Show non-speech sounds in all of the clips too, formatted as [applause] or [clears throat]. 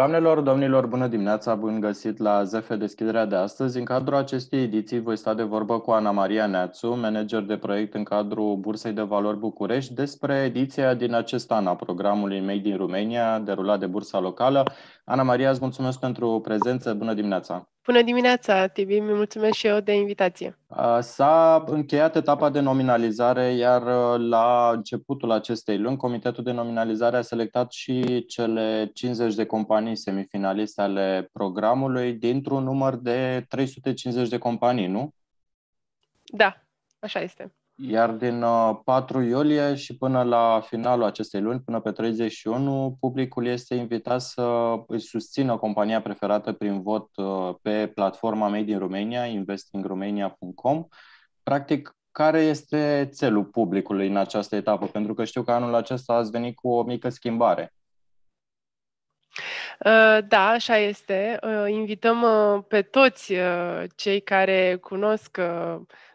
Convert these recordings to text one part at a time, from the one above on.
Doamnelor, domnilor, bună dimineața, bun găsit la ZF Deschiderea de astăzi. În cadrul acestei ediții voi sta de vorbă cu Ana Maria Neațu, manager de proiect în cadrul Bursei de Valori București, despre ediția din acest an a programului Made in Romania, derulat de bursa locală. Ana Maria, îți mulțumesc pentru prezență, bună dimineața! Bună dimineața, Tibi, mi mulțumesc și eu de invitație. S-a încheiat etapa de nominalizare, iar la începutul acestei luni, Comitetul de Nominalizare a selectat și cele 50 de companii semifinaliste ale programului dintr-un număr de 350 de companii, nu? Da, așa este. Iar din 4 uh, iulie și până la finalul acestei luni, până pe 31, publicul este invitat să își susțină compania preferată prin vot uh, pe platforma Made in Romania, investingromania.com. Practic, care este țelul publicului în această etapă? Pentru că știu că anul acesta ați venit cu o mică schimbare. Uh, da, așa este. Invităm pe toți cei care cunosc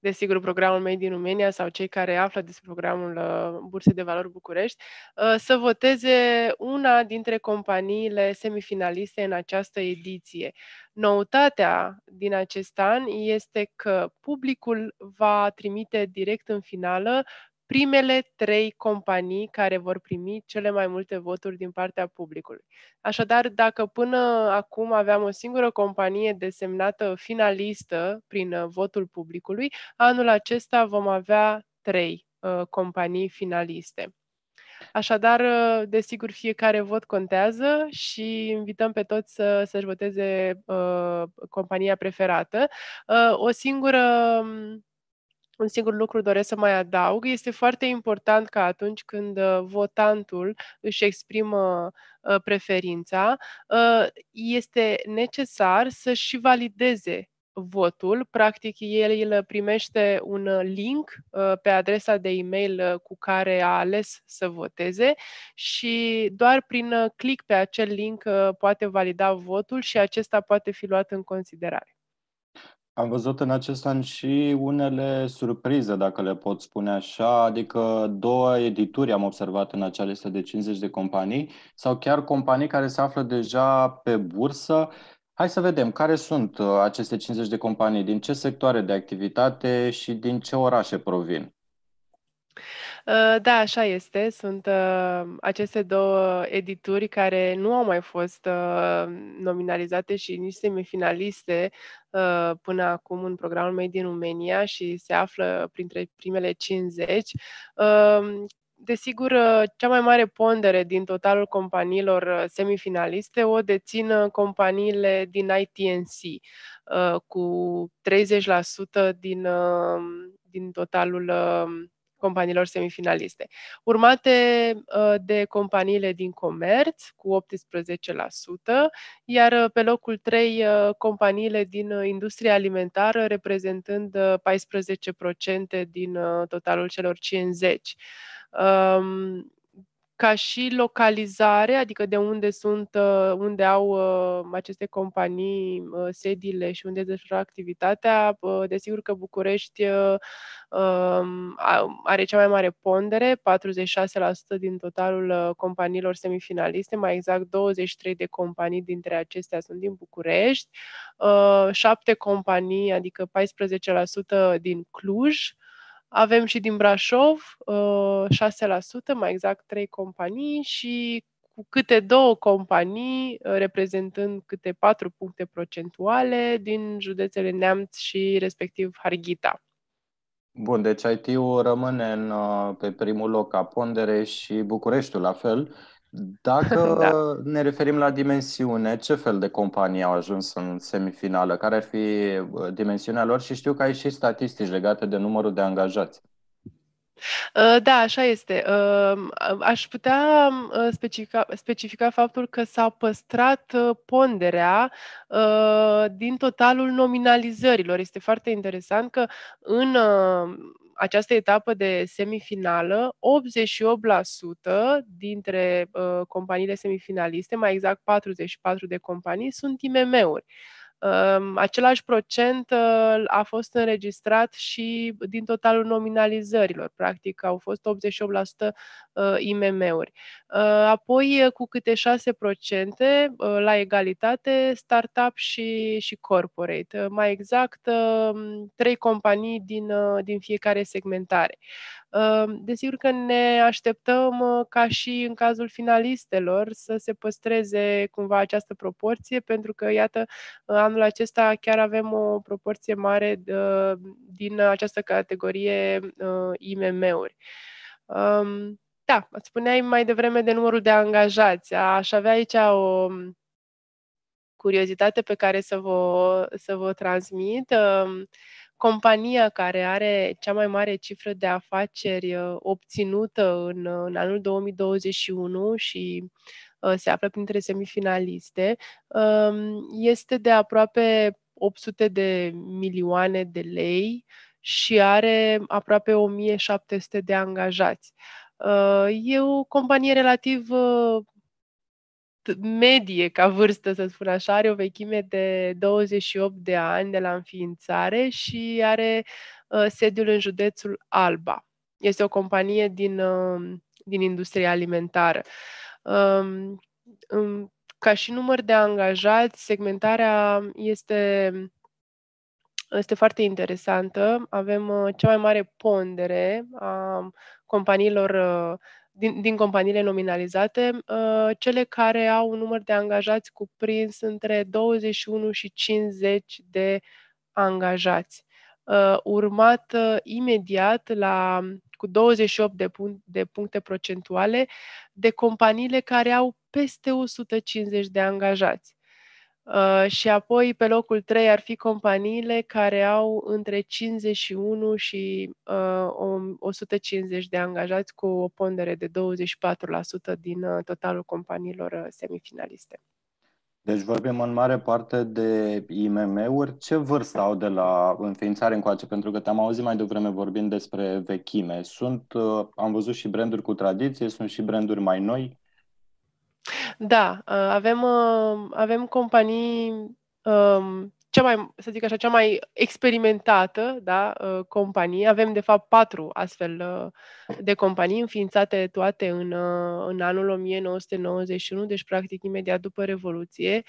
desigur, programul Made in Romania sau cei care află despre programul uh, Bursei de Valori București, uh, să voteze una dintre companiile semifinaliste în această ediție. Noutatea din acest an este că publicul va trimite direct în finală primele trei companii care vor primi cele mai multe voturi din partea publicului. Așadar, dacă până acum aveam o singură companie desemnată finalistă prin uh, votul publicului, anul acesta vom avea trei uh, companii finaliste. Așadar, uh, desigur, fiecare vot contează și invităm pe toți să, să-și voteze uh, compania preferată. Uh, o singură um, un singur lucru doresc să mai adaug. Este foarte important ca atunci când uh, votantul își exprimă uh, preferința, uh, este necesar să și valideze votul. Practic, el primește un link pe adresa de e-mail cu care a ales să voteze și doar prin click pe acel link poate valida votul și acesta poate fi luat în considerare. Am văzut în acest an și unele surprize, dacă le pot spune așa, adică două edituri am observat în acea listă de 50 de companii sau chiar companii care se află deja pe bursă. Hai să vedem care sunt uh, aceste 50 de companii, din ce sectoare de activitate și din ce orașe provin. Uh, da, așa este. Sunt uh, aceste două edituri care nu au mai fost uh, nominalizate și nici semifinaliste uh, până acum în programul Made in Romania și se află printre primele 50. Uh, Desigur, uh, cea mai mare pondere din totalul companiilor uh, semifinaliste o dețin companiile din ITNC, cu 30% din, din totalul companiilor semifinaliste, urmate uh, de companiile din comerț cu 18%, iar uh, pe locul 3 uh, companiile din industria alimentară reprezentând 14% din totalul celor 50 ca și localizare, adică de unde sunt, uh, unde au uh, aceste companii uh, sediile și unde desfășoară activitatea, desigur că București um, are cea mai mare pondere, 46% din totalul companiilor semifinaliste, mai exact 23 de companii dintre acestea sunt din București, 7 companii, adică 14% din Cluj, avem și din Brașov 6%, uh, mai exact 3 companii și cu câte două companii, uh, reprezentând câte 4 puncte procentuale din județele Neamț și respectiv Harghita. Bun, deci IT-ul rămâne în, uh, pe primul loc ca pondere și Bucureștiul la fel. Dacă [laughs] da. ne referim la dimensiune, ce fel de companii au ajuns în semifinală? Care ar fi uh, dimensiunea lor? Și știu că ai și statistici legate de numărul de angajați. Uh, da, așa este. Uh, aș putea specifica, specifica faptul că s-a păstrat ponderea din totalul nominalizărilor. Este foarte interesant că în această etapă de semifinală, 88% dintre uh, companiile semifinaliste, mai exact 44 de companii, sunt IMM-uri. Um, același procent uh, a fost înregistrat și din totalul nominalizărilor. Practic au fost 88% uh, IMM-uri. Uh, apoi, cu câte 6% la egalitate, startup și, și corporate. Mai exact, trei companii din, din fiecare segmentare. Desigur că ne așteptăm ca și în cazul finalistelor să se păstreze cumva această proporție, pentru că, iată, anul acesta chiar avem o proporție mare din această categorie IMM-uri. Da, îți spuneai mai devreme de numărul de angajați. Aș avea aici o curiozitate pe care să vă, să vă transmit compania care are cea mai mare cifră de afaceri uh, obținută în, uh, în anul 2021 și uh, se află printre semifinaliste, um, este de aproape 800 de milioane de lei și are aproape 1700 de angajați. E o companie relativ medie ca vârstă, să spun așa, are o vechime de 28 de ani de la înființare și are uh, sediul în județul Alba. Este o companie din, uh, din industria alimentară. Um, um, ca și număr de angajați, segmentarea este, este foarte interesantă. Avem uh, cea mai mare pondere a companiilor uh, din, din companiile nominalizate, uh, cele care au un număr de angajați cuprins între 21 și 50 de angajați, uh, urmat uh, imediat la, cu 28 de, pun- de puncte procentuale de companiile care au peste 150 de angajați. Uh, și apoi, pe locul 3, ar fi companiile care au între 51 și uh, 150 de angajați cu o pondere de 24% din uh, totalul companiilor uh, semifinaliste. Deci vorbim în mare parte de IMM-uri. Ce vârstă au de la înființare încoace? Pentru că te-am auzit mai devreme vorbind despre vechime. Sunt, uh, am văzut și branduri cu tradiție, sunt și branduri mai noi. Da, uh, avem, uh, avem companii, um, cea mai, să zic așa, cea mai experimentată da, uh, companie. Avem, de fapt, patru astfel de companii înființate toate în, în anul 1991, deci, practic, imediat după Revoluție.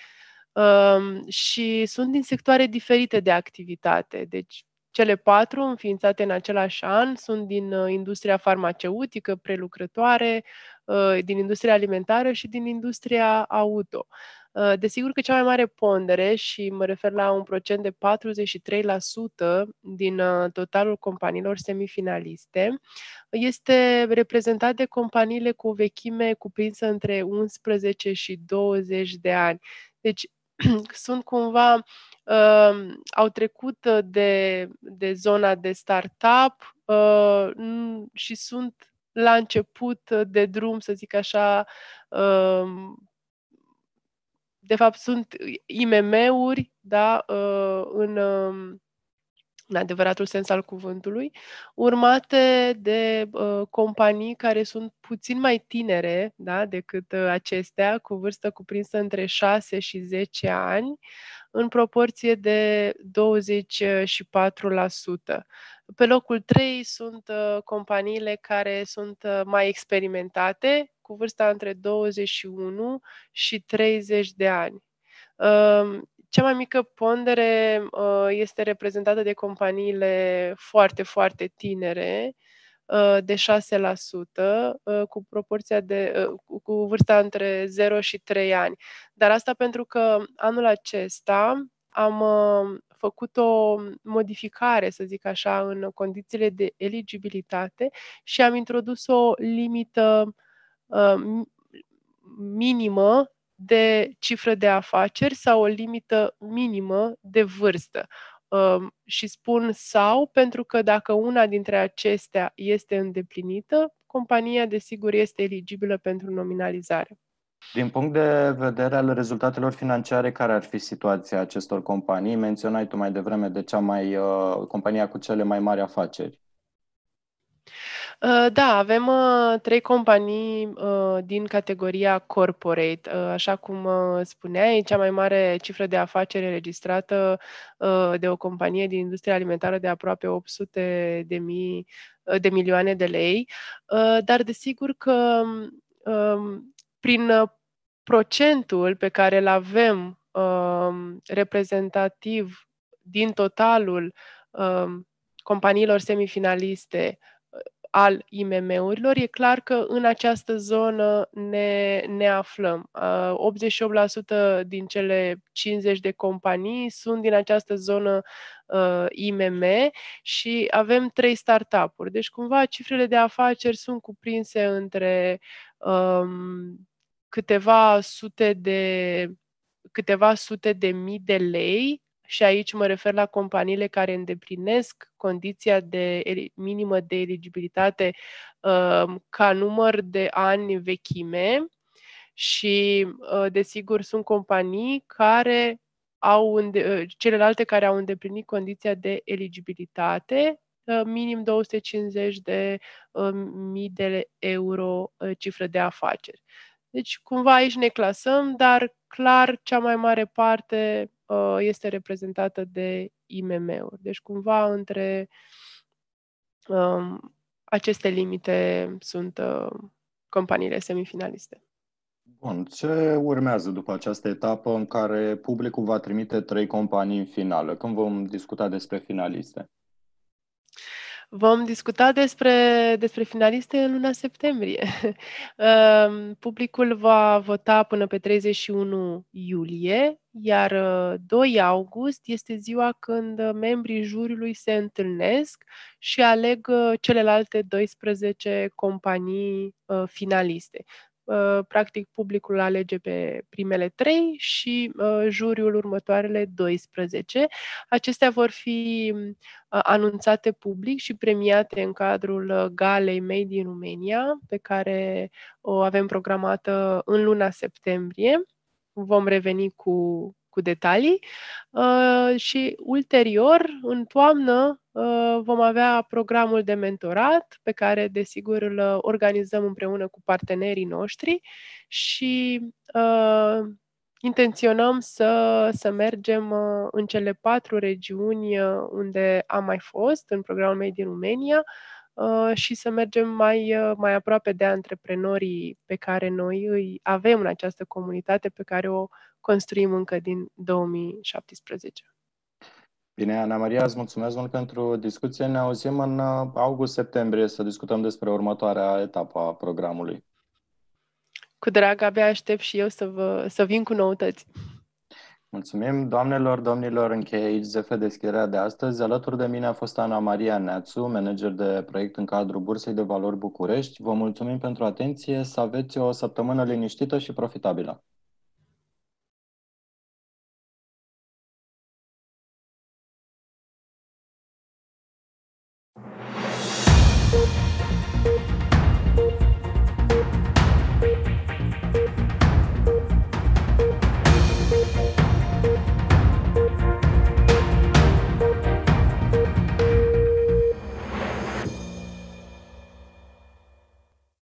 Um, și sunt din sectoare diferite de activitate. Deci, cele patru, înființate în același an, sunt din industria farmaceutică, prelucrătoare, Uh, din industria alimentară și din industria auto. Uh, desigur că cea mai mare pondere, și mă refer la un procent de 43% din uh, totalul companiilor semifinaliste, este reprezentat de companiile cu vechime cuprinsă între 11 și 20 de ani. Deci [clears throat] sunt cumva, uh, au trecut de, de zona de startup uh, și sunt la început de drum, să zic așa, um, de fapt sunt IMM-uri, da, uh, în, um, în adevăratul sens al cuvântului, urmate de uh, companii care sunt puțin mai tinere da, decât uh, acestea, cu vârstă cuprinsă între 6 și 10 ani, în proporție de 24%. Pe locul 3 sunt uh, companiile care sunt uh, mai experimentate, cu vârsta între 21 și 30 de ani. Uh, cea mai mică pondere uh, este reprezentată de companiile foarte, foarte tinere, uh, de 6%, uh, cu proporția de, cu vârsta între 0 și 3 ani. Dar asta pentru că anul acesta am făcut o modificare, să zic așa, în condițiile de eligibilitate și am introdus o limită uh, minimă de cifră de afaceri sau o limită minimă de vârstă. Uh, și spun sau pentru că dacă una dintre acestea este îndeplinită, compania desigur este eligibilă pentru nominalizare. Din punct de vedere al rezultatelor financiare, care ar fi situația acestor companii? Menționai tu mai devreme de cea mai uh, compania cu cele mai mari afaceri. Uh, da, avem uh, trei companii uh, din categoria corporate. Așa cum spuneai, cea mai mare cifră de afaceri înregistrată de o companie din industria alimentară de aproape 800 de, mii, de milioane de lei. Dar desigur că um, prin procentul pe care îl avem um, reprezentativ din totalul um, companiilor semifinaliste al IMM-urilor, e clar că în această zonă ne, ne aflăm. 88% din cele 50 de companii sunt din această zonă uh, IMM și avem trei startup-uri. Deci, cumva, cifrele de afaceri sunt cuprinse între um, câteva sute de câteva sute de mii de lei și aici mă refer la companiile care îndeplinesc condiția de minimă de eligibilitate uh, ca număr de ani vechime și, uh, desigur, sunt companii care au înde- uh, celelalte care au îndeplinit condiția de eligibilitate uh, minim 250 de uh, mii de euro uh, cifră de afaceri. Deci, cumva aici ne clasăm, dar clar cea mai mare parte uh, este reprezentată de IMM-uri. Deci, cumva, între um, aceste limite sunt uh, companiile semifinaliste. Bun. Ce urmează după această etapă în care publicul va trimite trei companii în finală? Când vom discuta despre finaliste? Vom discuta despre, despre finaliste în luna septembrie. [laughs] Publicul va vota până pe 31 iulie, iar 2 uh, august este ziua când membrii juriului se întâlnesc și aleg uh, celelalte 12 companii uh, finaliste. Uh, practic publicul alege pe primele trei și uh, juriul următoarele 12. Acestea vor fi uh, anunțate public și premiate în cadrul galei Made in Romania, pe care o avem programată în luna septembrie. Vom reveni cu cu detalii. Uh, și ulterior, în toamnă, uh, vom avea programul de mentorat pe care, desigur, îl organizăm împreună cu partenerii noștri și uh, intenționăm să, să mergem uh, în cele patru regiuni uh, unde am mai fost, în programul Made din Romania, Uh, și să mergem mai, uh, mai aproape de antreprenorii pe care noi îi avem în această comunitate pe care o construim încă din 2017. Bine, Ana Maria, îți mulțumesc mult pentru discuție. Ne auzim în uh, august-septembrie să discutăm despre următoarea etapă a programului. Cu drag, abia aștept și eu să, vă, să vin cu noutăți. Mulțumim, doamnelor, domnilor, încheie aici ZF deschiderea de astăzi. Alături de mine a fost Ana Maria Neațu, manager de proiect în cadrul Bursei de Valori București. Vă mulțumim pentru atenție, să aveți o săptămână liniștită și profitabilă.